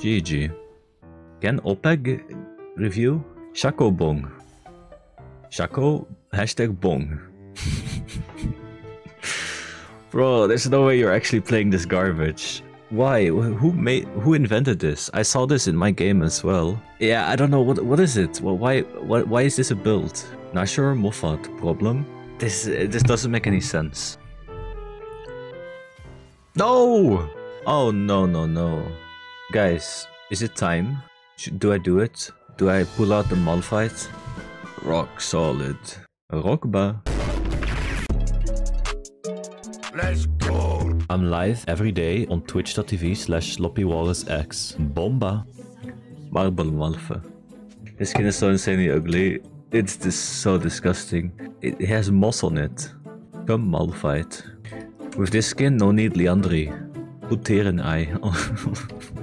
GG. Can OPEG review? Shaco Bong. Shaco, hashtag Bong. Bro, there's no way you're actually playing this garbage. Why? Who made? Who invented this? I saw this in my game as well. Yeah, I don't know what. What is it? Well, why? Why is this a build? Nashor Moffat problem? This this doesn't make any sense. No! Oh no no no, guys, is it time? Should, do I do it? Do I pull out the Malphite? Rock solid. Rockba. Let's go. I'm live every day on twitch.tv slash sloppywalrusx. Bomba. Marble Malfa. This skin is so insanely ugly. It's just so disgusting. It has moss on it. Come Malphite. With this skin, no need Liandry. Put Teren Eye.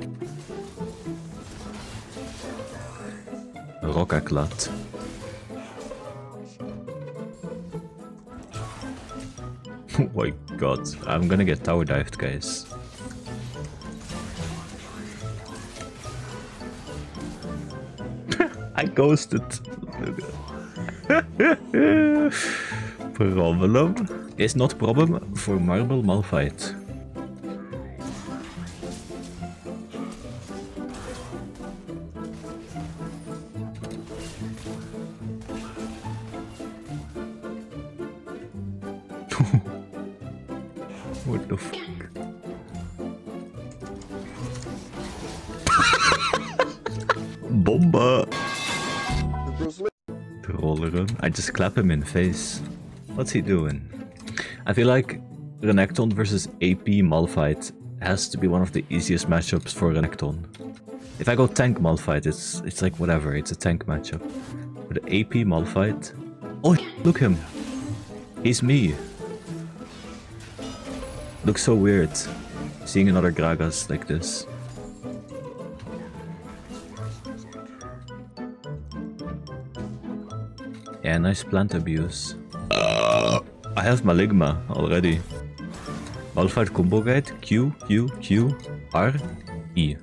Rockaklat. oh my god, I'm gonna get tower dived, guys. I ghosted. problem is not problem for Marble Malphite. Clap him in face. What's he doing? I feel like Renekton versus AP Malphite has to be one of the easiest matchups for Renekton. If I go tank Malphite, it's it's like whatever, it's a tank matchup. But AP Malphite... Oh, look him! He's me! Looks so weird, seeing another Gragas like this. Yeah, nice plant abuse. I have Maligma already. Malphite combo guide Q, Q, Q, R, E.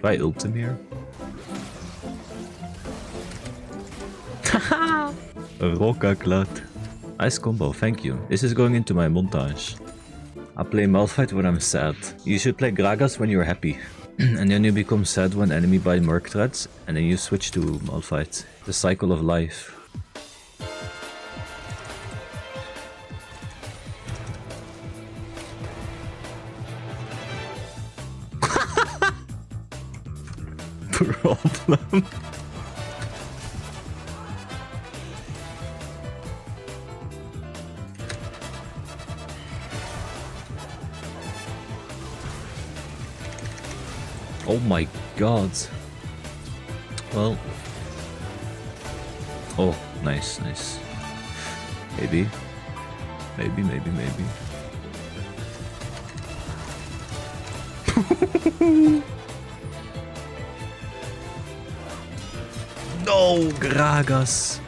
Do I ult him here? Rockaklat. Nice combo, thank you. This is going into my montage. I play Malphite when I'm sad. You should play Gragas when you're happy. and then you become sad when enemy buy Merc Treads, and then you switch to Malphite. The cycle of life. Problem. Oh my god. Well. Oh, nice, nice. Maybe. Maybe, maybe, maybe. no, Gragas.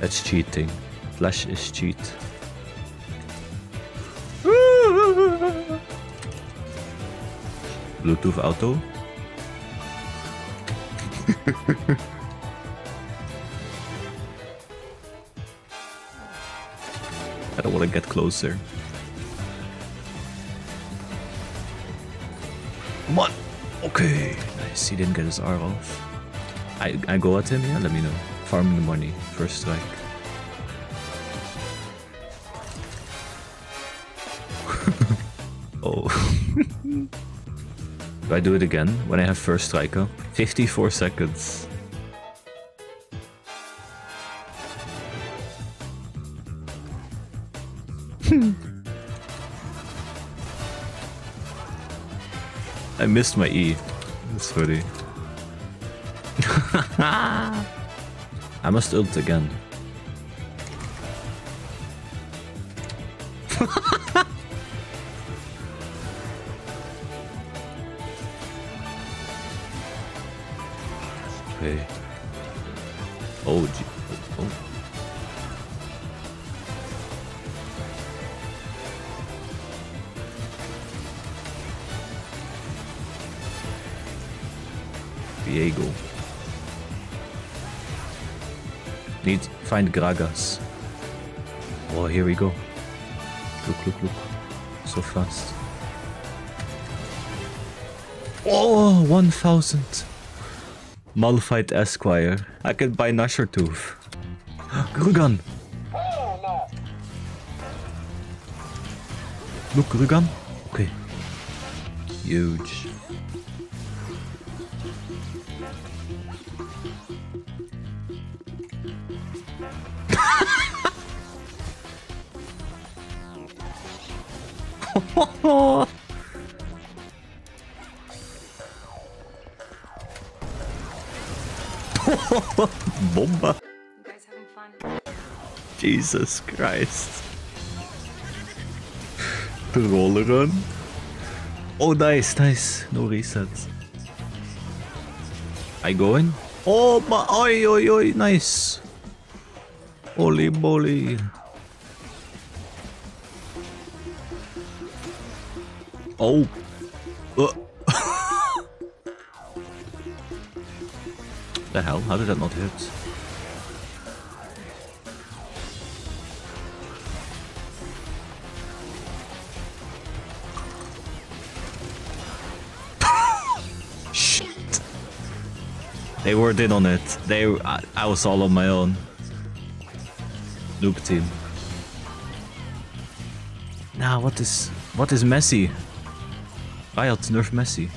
That's cheating. Flash is cheat. Bluetooth auto. I don't want to get closer. Come on! Okay! Nice, he didn't get his R off. I, I go at him, yeah? Let me know. Farm the money. First strike. Do I do it again when I have first strike up? 54 seconds. I missed my E. That's funny. I must ult again. Viego. Need find Gragas. Oh, here we go. Look, look, look. So fast. Oh, 1000. Malphite Esquire. I can buy Tooth. Grugan. Look, Grugan. Okay. Huge. Bomba. Jesus Christ. The roller run. Oh, nice, nice. No reset. I going? Oh, my, oi, oi, oi, nice. Holy moly. Oh. Uh. the hell? How did that not hit? Shit. They were in on it. They, I, I was all on my own. Noob team. Now, what is, what is Messi? Riot nerf Messi.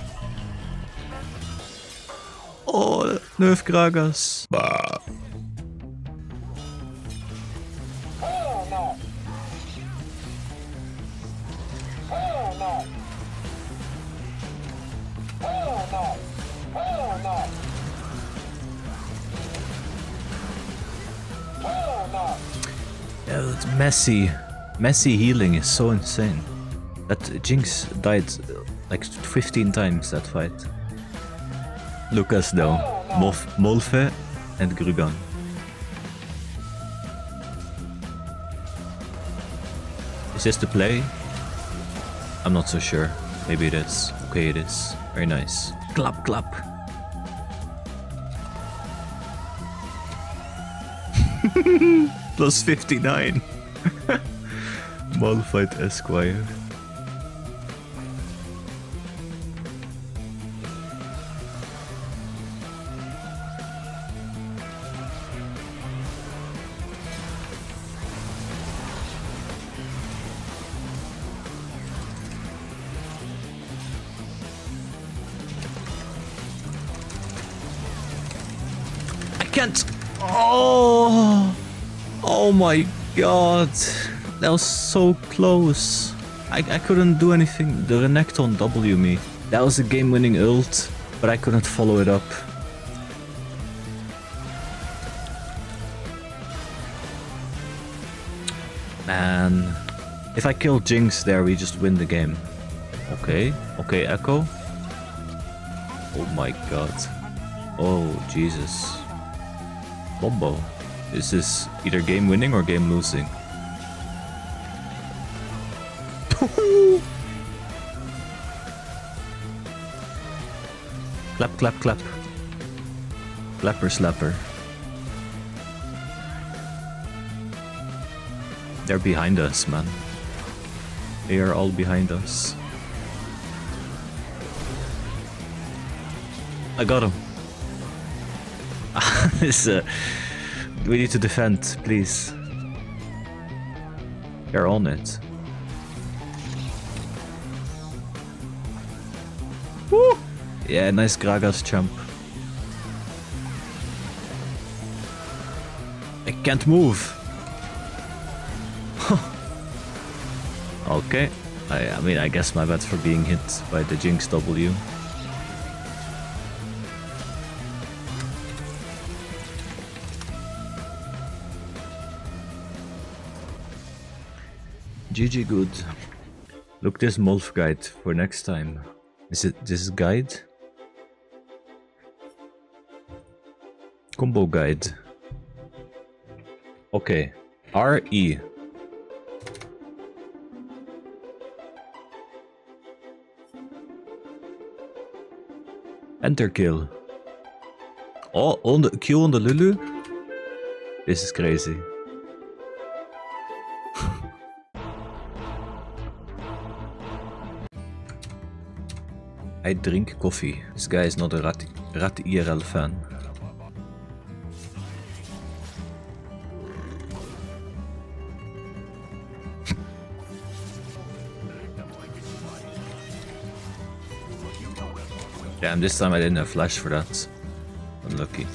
Oh, nerf Gragas. Bah. Messi. Messi healing is so insane. That Jinx died like 15 times that fight. Lucas though. Mof Molfe and Grugan. Is this the play? I'm not so sure. Maybe it is. Okay, it is. Very nice. Clap, clap. Plus 59. Malphite Esquire. Can't. Oh, oh my god, that was so close. I, I couldn't do anything. The Renekton W me. That was a game-winning ult, but I couldn't follow it up. Man, if I kill Jinx there, we just win the game. Okay, okay, Echo. Oh my god. Oh, Jesus. Combo. Is this either game winning or game losing? clap, clap, clap. Clapper, slapper. They're behind us, man. They are all behind us. I got him. this, uh, we need to defend, please. They're on it. Woo! Yeah, nice Gragas jump. I can't move. okay. I, I mean, I guess my bad for being hit by the Jinx W. GG good. Look this Molf guide for next time. Is it this guide? Combo guide. Okay. RE. Enter kill. Oh, on the Q on the Lulu? This is crazy. I drink coffee. This guy is not a Rat, Rat IRL fan. Damn, this time I didn't have flash for that. Unlucky.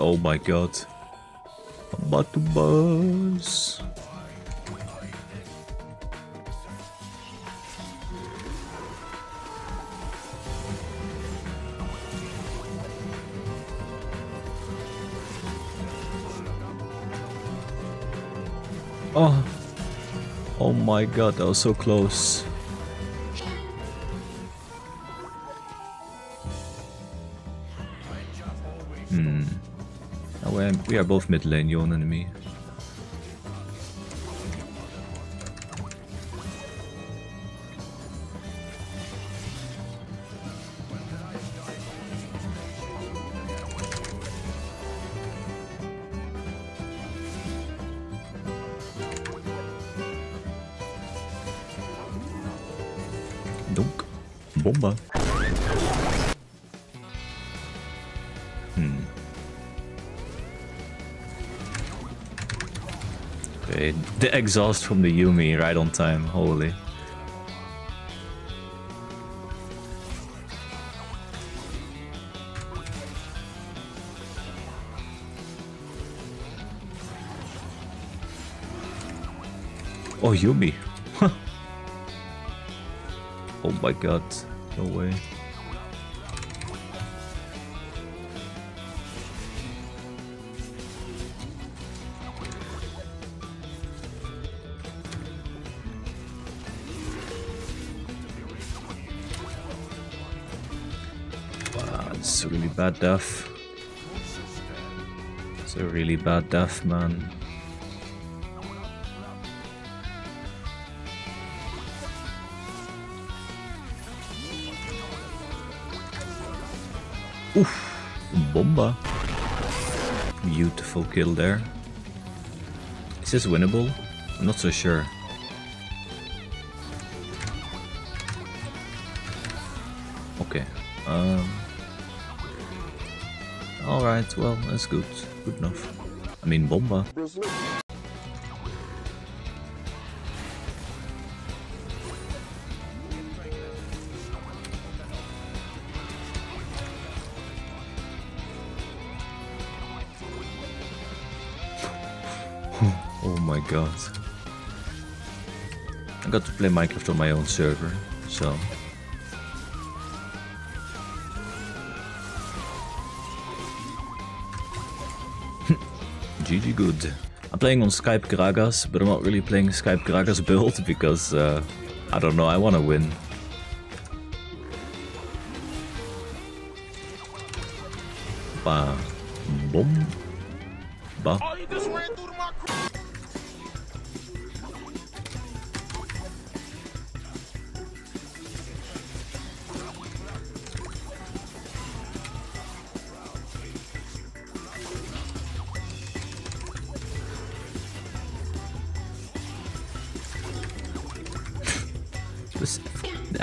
Oh my god. I'm about to buzz. Oh. Oh my god, that was so close. We are both mid lane, and me. Donk. Bomba. The exhaust from the Yuumi right on time, holy. Oh, Yuumi. oh my god, no way. Bad death. It's a really bad death, man. Oof, bomba. Beautiful kill there. Is this winnable? I'm not so sure. Okay. Um. All right. Well, that's good. Good enough. I mean, bomba. Oh my god. I got to play Minecraft on my own server, so. Good. I'm playing on Skype Gragas, but I'm not really playing Skype Gragas build because, uh, I don't know, I want to win. Ba. Boom. Ba.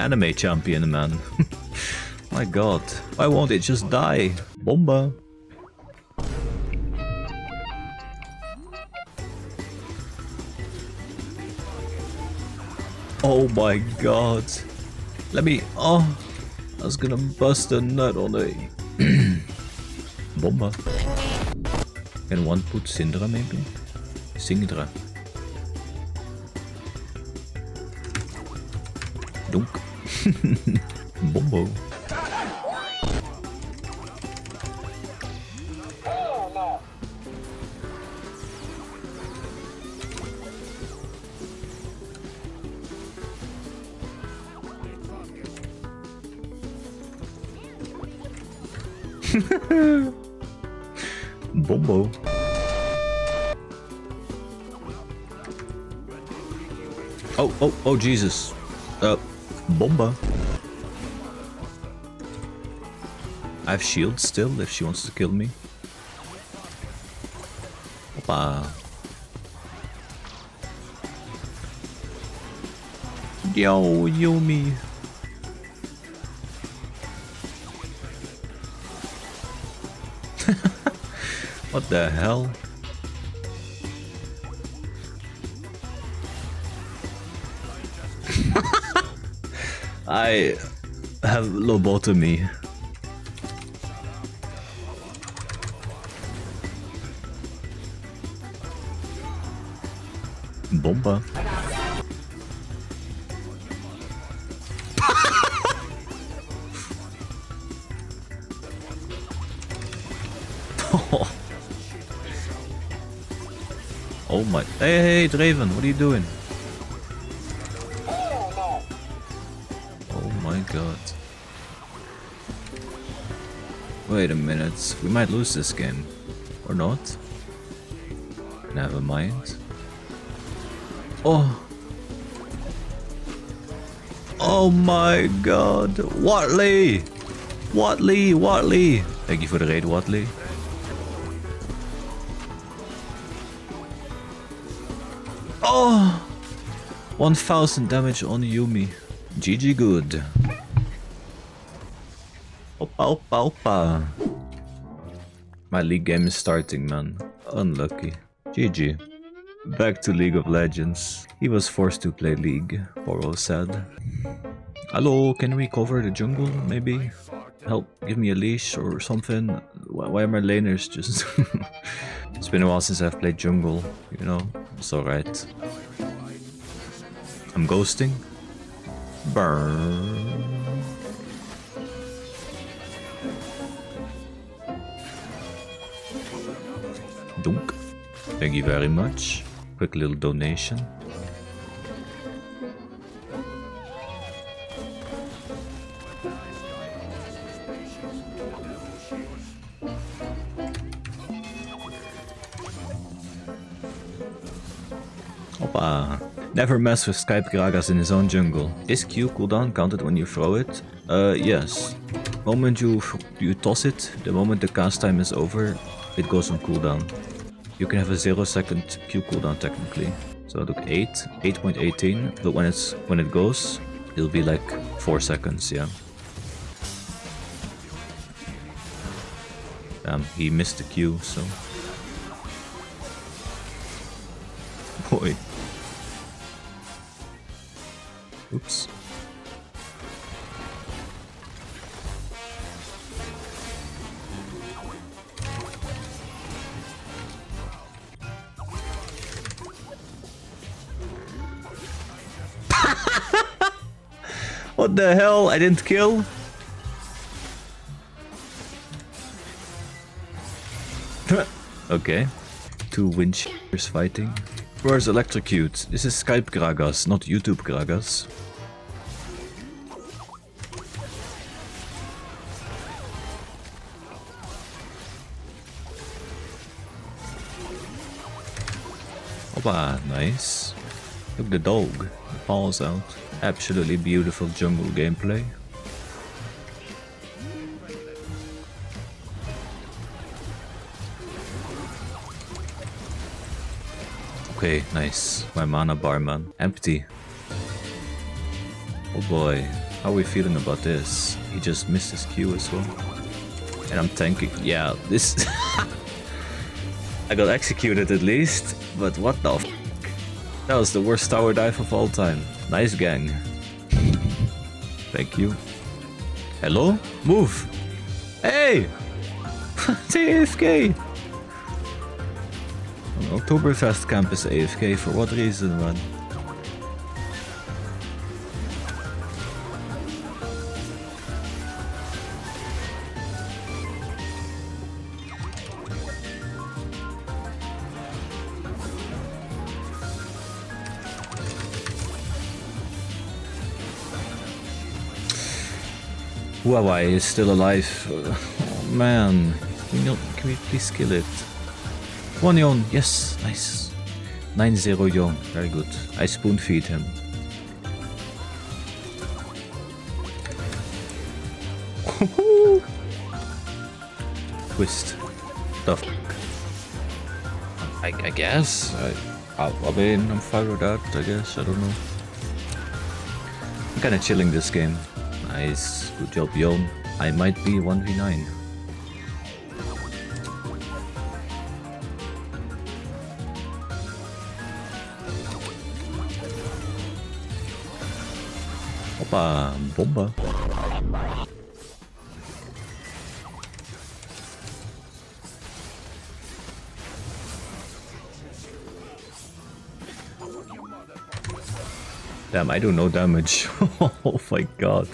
Anime champion, man. My god. Why won't it just die? Bomba. Oh my god. Let me... Oh. I was gonna bust a nut on a... Bomba. Can one put Syndra maybe? Syndra. Donk. Bombo. Bombo. Oh, oh, oh, Jesus. Uh, Bomba. I have shield still if she wants to kill me. Hoppa. Yo, Yuumi. what the hell? I have lobotomy. Bomba. oh my. Hey, hey, Draven, what are you doing? Wait a minute, we might lose this game. Or not? Never mind. Oh. Oh my god. Watley! Watley, Watley! Thank you for the raid, Watley. Oh! 1000 damage on Yuumi. GG good. Opa, opa. My league game is starting, man. Unlucky. GG. Back to League of Legends. He was forced to play League, Poro said. Hello, can we cover the jungle, maybe? Help, give me a leash or something. Why, why are my laners just... it's been a while since I've played jungle, you know? It's alright. I'm ghosting. Burn. Thank you very much. Quick little donation. Hoppa. Never mess with Skype Gragas in his own jungle. Is Q cooldown counted when you throw it? Uh, yes. Moment you you toss it, the moment the cast time is over, it goes on cooldown. You can have a zero second Q cooldown technically. So look 8, 8.18, but when it's when it goes, it'll be like 4 seconds, yeah. Damn, he missed the Q, so. Boy. Oops. The hell? I didn't kill? okay. Two windshields fighting. Where's Electrocute? This is Skype Gragas, not YouTube Gragas. Opa, nice. Look the dog, paws out. Absolutely beautiful jungle gameplay. Okay, nice. My mana bar, man. Empty. Oh boy. How are we feeling about this? He just missed his Q as well. And I'm tanking. Yeah, this... I got executed at least, but what the f That was the worst tower dive of all time. Nice gang. Thank you. Hello? Move! Hey! TFK! Oktoberfest campus AFK, for what reason, man? Huawei is still alive. Oh Man, can, you, can we please kill it? One Yon, yes, nice. 9-0 Yon, very good. I spoon feed him. Twist. The I, I guess. I, I, I mean, I'm fine with that, I guess. I don't know. I'm kinda chilling this game. Nice. Good job, Yon. I might be 1v9. Opa, bomba. Damn, I do no damage. oh my god.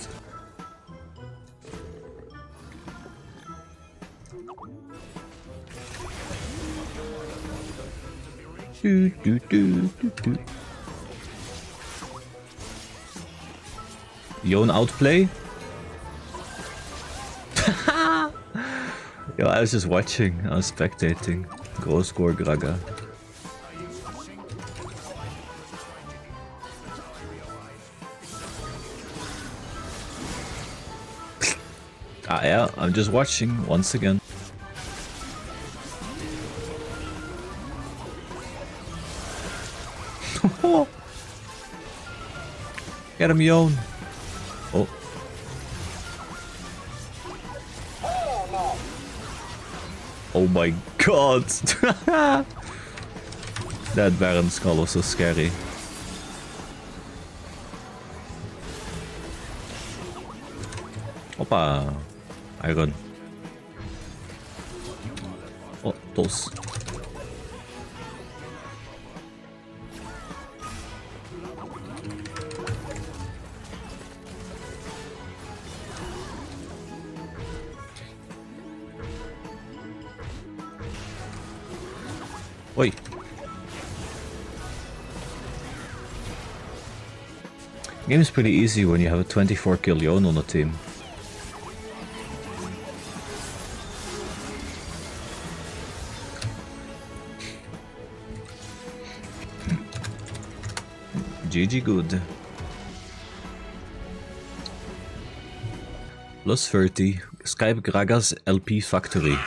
Do, do, do, do, do. Yon outplay? Yo, I was just watching. I was spectating. Gross score Graga. ah yeah, I'm just watching once again. Get him, Yon. Oh. Oh my god! that Baron skull was so scary. Hoppa! Iron. Oh, those. Oi. Game is pretty easy when you have a 24 kill Yon on the team. GG good. Plus 30. Skype Graga's LP Factory.